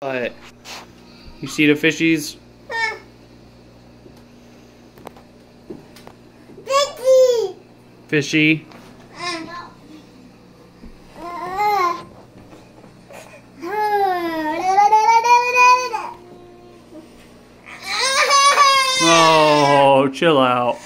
But You see the fishies? Fishy. Fishy? Oh, chill out.